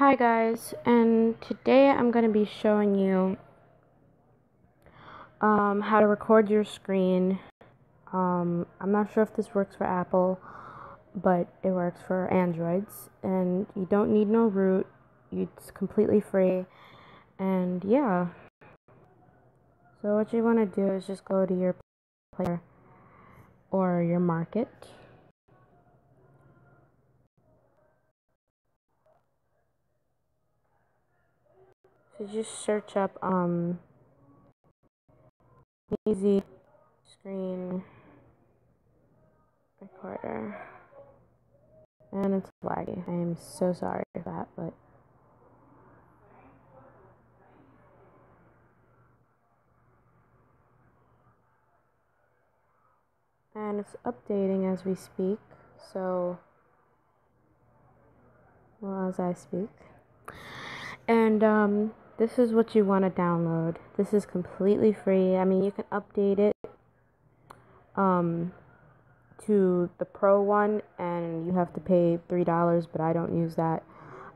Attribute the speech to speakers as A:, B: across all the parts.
A: Hi guys, and today I'm going to be showing you um, how to record your screen. Um, I'm not sure if this works for Apple, but it works for Androids, and you don't need no root. It's completely free, and yeah. So what you want to do is just go to your player or your market. So just search up um AZ screen recorder. And it's laggy. I am so sorry for that, but and it's updating as we speak. So well as I speak. And um this is what you want to download. This is completely free. I mean, you can update it um, to the pro one and you have to pay $3, but I don't use that.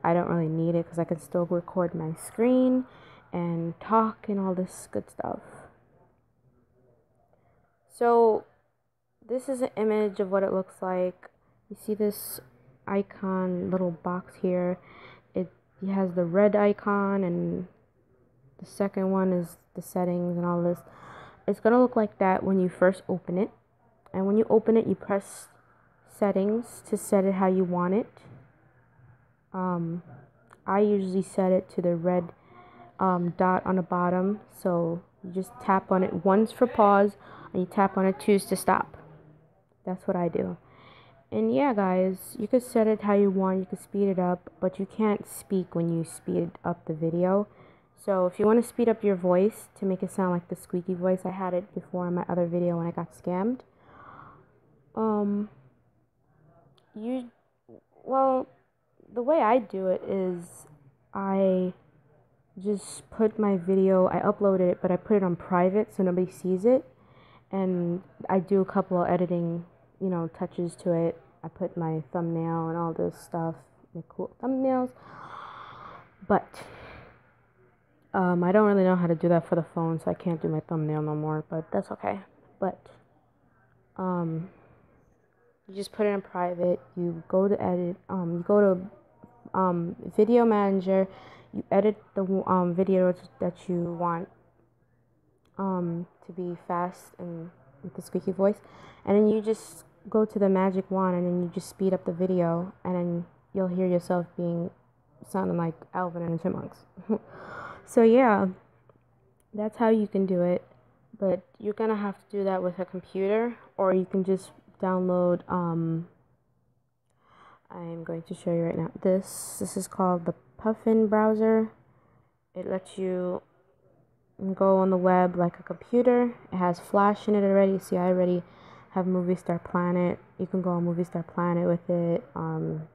A: I don't really need it because I can still record my screen and talk and all this good stuff. So, this is an image of what it looks like. You see this icon little box here. It has the red icon and the second one is the settings and all this. It's going to look like that when you first open it. And when you open it, you press settings to set it how you want it. Um, I usually set it to the red um, dot on the bottom. So you just tap on it once for pause and you tap on it twice to stop. That's what I do. And yeah, guys, you can set it how you want. You can speed it up, but you can't speak when you speed up the video. So if you want to speed up your voice to make it sound like the squeaky voice, I had it before in my other video when I got scammed. Um, you, well, the way I do it is I just put my video, I uploaded it, but I put it on private so nobody sees it. And I do a couple of editing, you know, touches to it. I put my thumbnail and all this stuff, cool thumbnails. But um, I don't really know how to do that for the phone, so I can't do my thumbnail no more, but that's okay. But, um, you just put it in private, you go to edit, um, you go to, um, video manager, you edit the, um, video that you want, um, to be fast and with the squeaky voice, and then you just go to the magic wand, and then you just speed up the video, and then you'll hear yourself being, sounding like Alvin and the Chipmunks. So yeah, that's how you can do it. But you're gonna have to do that with a computer, or you can just download. Um, I'm going to show you right now. This this is called the Puffin browser. It lets you go on the web like a computer. It has Flash in it already. See, I already have Movie Star Planet. You can go on Movie Star Planet with it. Um,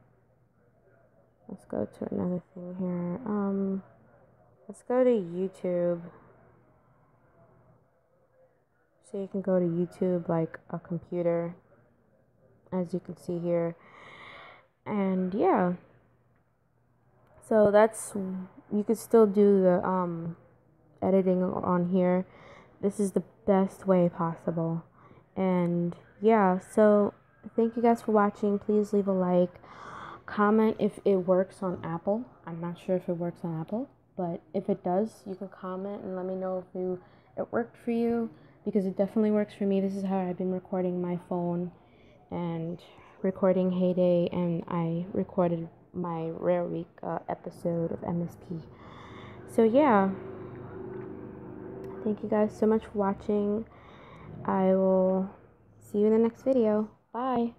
A: let's go to another thing here. Um, Let's go to YouTube. So you can go to YouTube like a computer, as you can see here. And yeah. So that's, you could still do the um, editing on here. This is the best way possible. And yeah, so thank you guys for watching. Please leave a like. Comment if it works on Apple. I'm not sure if it works on Apple. But if it does, you can comment and let me know if you it worked for you because it definitely works for me. This is how I've been recording my phone and recording Hay Day, and I recorded my Rare Week uh, episode of MSP. So, yeah, thank you guys so much for watching. I will see you in the next video. Bye.